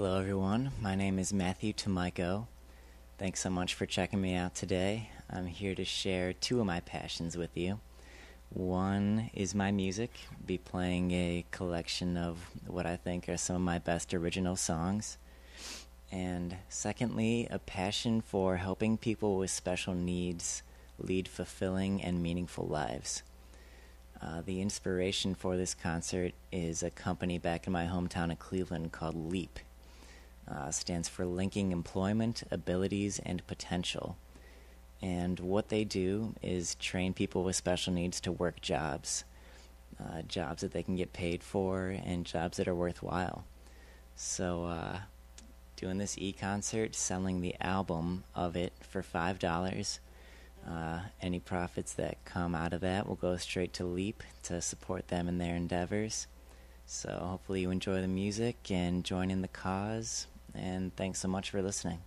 Hello, everyone. My name is Matthew Tomayko. Thanks so much for checking me out today. I'm here to share two of my passions with you. One is my music, be playing a collection of what I think are some of my best original songs. And secondly, a passion for helping people with special needs lead fulfilling and meaningful lives. Uh, the inspiration for this concert is a company back in my hometown of Cleveland called LEAP. Uh, stands for Linking Employment, Abilities, and Potential. And what they do is train people with special needs to work jobs, uh, jobs that they can get paid for, and jobs that are worthwhile. So, uh, doing this e concert, selling the album of it for $5 uh, any profits that come out of that will go straight to Leap to support them in their endeavors. So hopefully you enjoy the music and join in the cause. And thanks so much for listening.